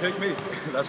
Pick me. That's